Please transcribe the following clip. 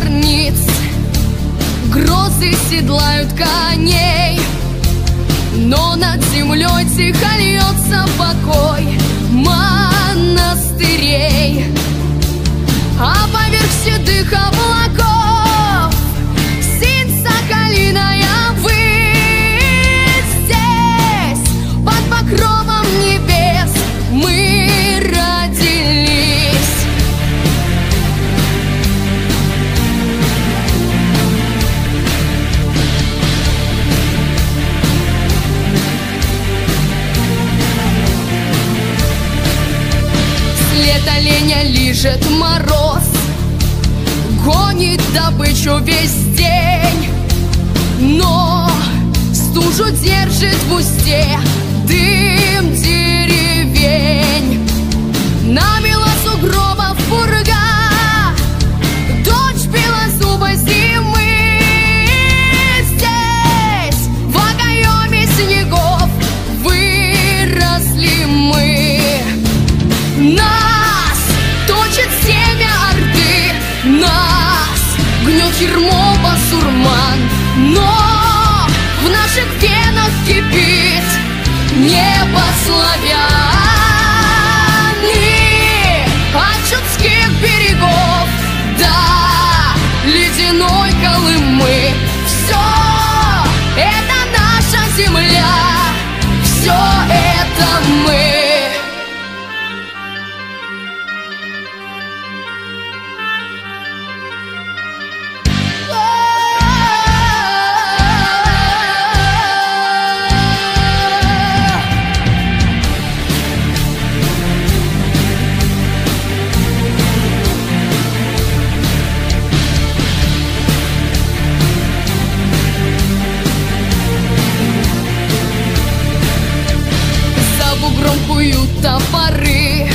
границ Грозы седлают коней Но над землей тихо льется покой След оленя лижет мороз. Гонит добычу весь день. Но стужу держит в узде Дым деревень гнет ермо басурман Но в наших венах кипит Небо славяны От чудских берегов До ледяной Колымы. Все это наша земля. Все это мы Куют топоры